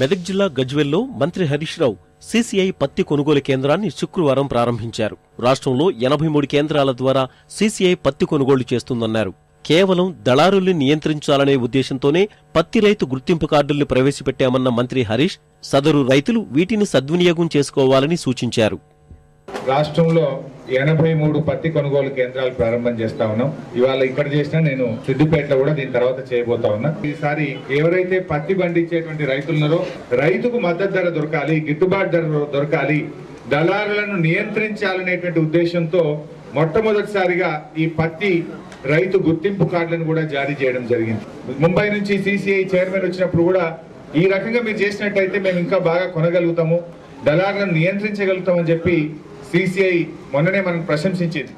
మెదక్ జిల్లా గజ్వెల్లో మంత్రి హరీష్ రావు సీసీఐ పత్తి కొనుగోలు కేంద్రాన్ని శుక్రవారం ప్రారంభించారు. రాష్ట్రంలో ఎనభై మూడు కేంద్రాల ద్వారా సీసీఐ పత్తి కొనుగోలు చేస్తుందన్నారు. కేవలం దళారుల్ని నియంత్రించాలనే ఉద్దేశంతోనే పత్తి రైతు గుర్తింపు కార్డుల్ని ప్రవేశపెట్టామన్న మంత్రి హరీష్ సదరు రైతులు వీటిని సద్వినియోగం చేసుకోవాలని సూచించారు. రాష్ట్రంలో ఎనభై మూడు పత్తి కొనుగోలు కేంద్రాలు ప్రారంభం చేస్తా ఉన్నాం. ఇవాళ ఇక్కడ చేసినా నేను సిద్దిపేటలో కూడా దీని తర్వాత చేయబోతా ఉన్నా. ఈసారి ఎవరైతే పత్తి పండించేటువంటి రైతులున్నారో రైతుకు మద్దతు ధర దొరకాలి గిట్టుబాటు ధర దొరకాలి దళారులను నియంత్రించాలనేటువంటి ఉద్దేశంతో మొట్టమొదటిసారిగా ఈ పత్తి రైతు గుర్తింపు కార్డులను కూడా జారీ చేయడం జరిగింది. ముంబై నుంచి సిసిఐ చైర్మన్ వచ్చినప్పుడు కూడా ఈ రకంగా మీరు చేసినట్టయితే మేము ఇంకా బాగా కొనగలుగుతాము దళారులను నియంత్రించగలుగుతామని చెప్పి సిసిఐ మొన్ననే మనం ప్రశంసించింది.